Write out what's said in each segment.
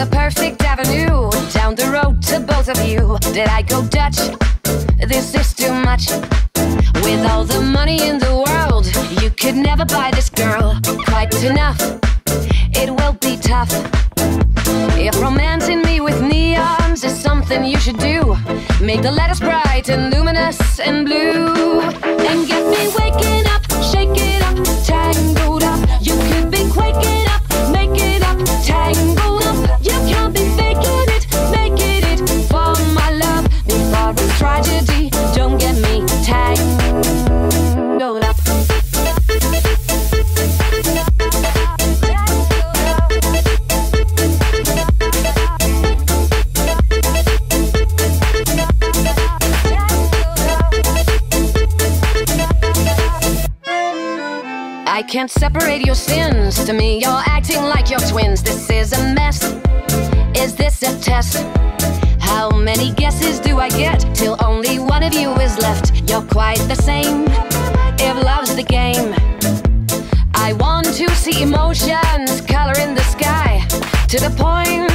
the perfect avenue down the road to both of you. Did I go Dutch? This is too much. With all the money in the world, you could never buy this girl quite enough. It will be tough. If romancing me with neons is something you should do, make the letters bright and luminous and blue. I can't separate your sins. To me, you're acting like your twins. This is a mess. Is this a test? How many guesses do I get till only one of you is left? You're quite the same. If love's the game, I want to see emotions color in the sky to the point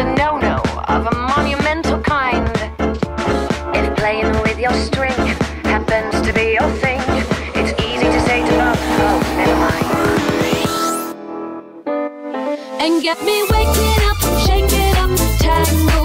a no-no of a monumental kind. If playing with your string happens to be your thing, it's easy to say to love, oh, never mind. And get me waking up, shaking up, tango.